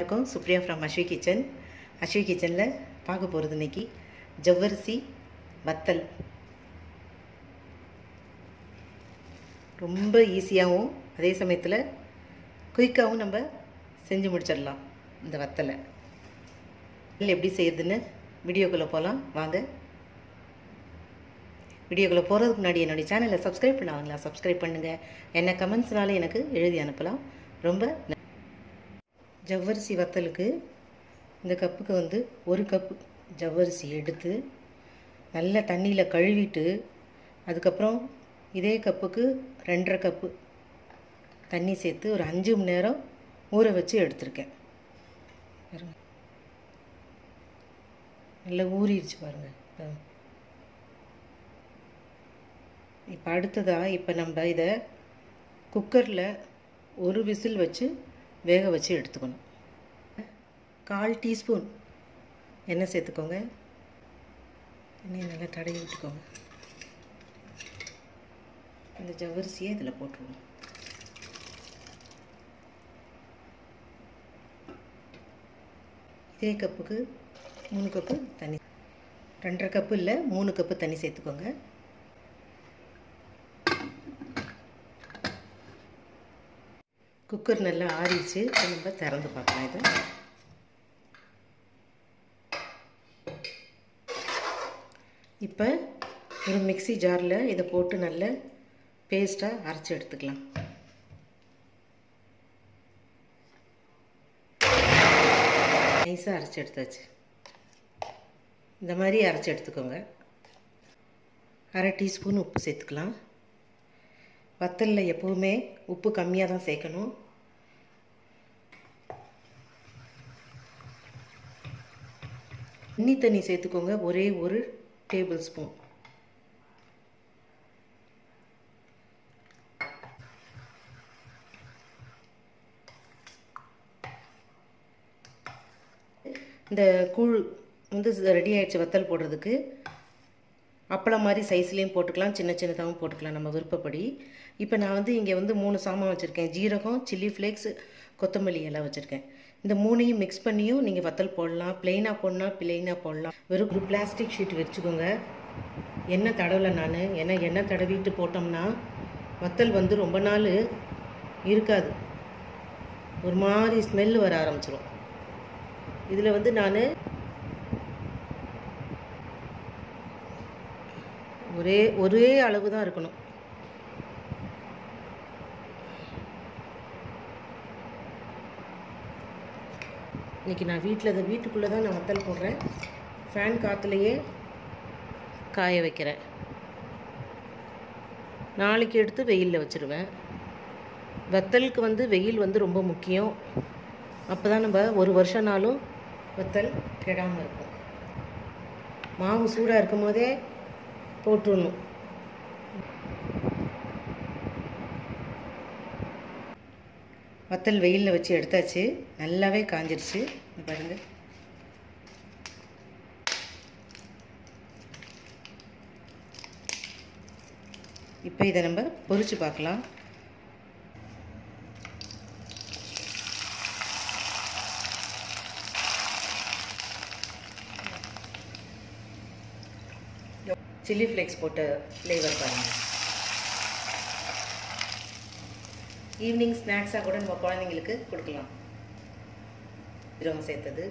வணக்கம். Supriya from Asvi kitchen Asvi கிச்சனில் பார்க்க போகிறது இன்னைக்கு ஜவ்வரிசி வத்தல். ரொம்ப ஈஸியாகவும் அதே சமயத்தில் குயிக்காகவும் நம்ம செஞ்சு முடிச்சிடலாம் இந்த வத்தலை. எப்படி செய்யறதுன்னு வீடியோக்குள்ளே போகலாம் வாங்க. வீடியோக்குள்ளே போகிறதுக்கு முன்னாடி என்னுடைய சேனலை சப்ஸ்கிரைப் பண்ணாங்களா சப்ஸ்கிரைப் பண்ணுங்கள் என்ன கமெண்ட்ஸ்னாலும் எனக்கு எழுதி அனுப்பலாம். ரொம்ப ஜவ்வரிசி வத்தலுக்கு இந்த கப்புக்கு வந்து ஒரு கப்பு ஜவ்வரிசி எடுத்து நல்ல தண்ணியில் கழுவிட்டு அதுக்கப்புறம் இதே கப்புக்கு ரெண்டரை கப்பு தண்ணி சேர்த்து ஒரு அஞ்சு மணி நேரம் ஊற வச்சு எடுத்திருக்கேன். நல்லா ஊறிடுச்சு பாருங்கள் இப்போ அடுத்ததாக இப்போ நம்ம இதை குக்கரில் ஒரு விசில் வச்சு வேக வச்சு எடுத்துக்கணும். கால் டீஸ்பூன் எண்ணெய் சேர்த்துக்கோங்க. எண்ணெயை நல்லா தடவி விட்டுக்கோங்க. இந்த ஜவ்வரிசியை இதில் போட்டுருவோம். இதே கப்புக்கு மூணு கப்பு தண்ணி. ரெண்டரை கப்பு இல்லை மூணு கப்பு தண்ணி சேர்த்துக்கோங்க. குக்கர் நல்லா ஆறிடுச்சு இப்போ நம்ம திறந்து பார்க்கலாம் இதை. இப்போ ஒரு மிக்ஸி ஜாரில் இதை போட்டு நல்ல பேஸ்ட்டாக அரைச்சி எடுத்துக்கலாம். நைஸாக அரைச்சி எடுத்தாச்சு. இந்த மாதிரி அரைச்சி எடுத்துக்கோங்க. அரை டீஸ்பூன் உப்பு சேர்த்துக்கலாம். வத்தலில் எப்போவுமே உப்பு கம்மியாக தான் சேர்க்கணும் தண்ணி தண்ணி சேர்த்துக்கோங்க ஒரே ஒரு டேபிள் ஸ்பூன். இந்த கூழ் வந்து ரெடி ஆயிடுச்சு வத்தல் போடுறதுக்கு. அப்பளம் மாதிரி சைஸ்லேயும் போட்டுக்கலாம் சின்ன சின்னதாகவும் போட்டுக்கலாம் நம்ம விருப்பப்படி. இப்போ நான் வந்து இங்கே வந்து மூணு சாமான் வச்சுருக்கேன். ஜீரகம் சில்லி ஃப்ளேக்ஸ் கொத்தமல்லி எல்லாம் வச்சுருக்கேன். இந்த மூணையும் மிக்ஸ் பண்ணியும் நீங்கள் வத்தல் போடலாம் பிளெயினாக போடலாம் பிளெயினாக போடலாம். வெறும் ஒரு பிளாஸ்டிக் ஷீட் வச்சுக்கோங்க. எண்ணெய் தடவலை நான்? ஏன்னா எண்ணெய் தடவிட்டு போட்டோம்னா வத்தல் வந்து ரொம்ப நாள் இருக்காது. ஒரு மாதிரி ஸ்மெல் வர ஆரம்பிச்சிடும் இதில் வந்து நான் ஒரே ஒரே அளவு தான் இருக்கணும். இன்றைக்கி நான் வீட்டில் அதை வீட்டுக்குள்ளே தான் நான் வத்தல் போடுறேன். ஃபேன் காற்றுலையே காய வைக்கிறேன். நாளைக்கு எடுத்து வெயிலில் வச்சுருவேன். வத்தலுக்கு வந்து வெயில் வந்து ரொம்ப முக்கியம். அப்போ தான் நம்ம ஒரு வருஷம்னாலும் வத்தல் கெடாமல் இருக்கும். மாவு சூடாக இருக்கும் போதே போட்டுடணும். வத்தல் வெயிலில் வச்சு எடுத்தாச்சு. நல்லாவே காஞ்சிருச்சு. பாருங்கள் பாருங்க. இப்போ இதை நம்ம பொறிச்சு பார்க்கலாம். சில்லி ஃப்ளேக்ஸ் போட்டு ஃப்ளேவர் பாருங்கள் ஈவினிங் ஸ்நாக்ஸாக கூட நம்ம குழந்தைங்களுக்கு கொடுக்கலாம். திரவம் சேர்த்தது